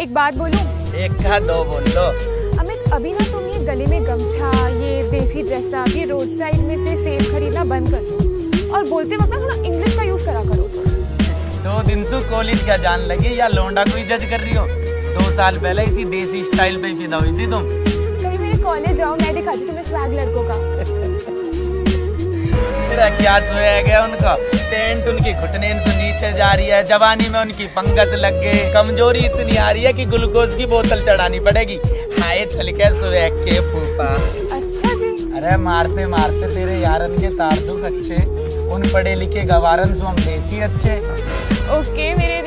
एक बात बोलूँ? एक का दो बोल लो। अमित अभी ना तुम ये गले में गमछा ये देसी ड्रेस ये रोड साइड में से सेब खरीदना बंद कर दो। और बोलते वक्त ना थोड़ा इंग्लिश का यूज़ करा करो। दो दिन से कॉलेज क्या जान लगी या लोंडा को ही जज कर रही हो? दो साल पहले इसी देसी स्टाइल पे फिदा हुई थी तुम। कभी मेरे कॉलेज जाओ मैं दिखाती तुम्हें स्वैग लड़कों का। तेरा क्या सोया गया उनका? पेंट उनकी घुटने से नीचे जा रही है जवानी में उनकी फंगस लग गए कमज़ोरी इतनी आ रही है कि ग्लूकोज की बोतल चढ़ानी पड़ेगी। हाय चल के सोया के फूफा। अच्छा जी। अरे मारते मारते तेरे यारन के तार दुख अच्छे। उन पढ़े लिखे गवारन सो हम देसी अच्छे। ओके मेरे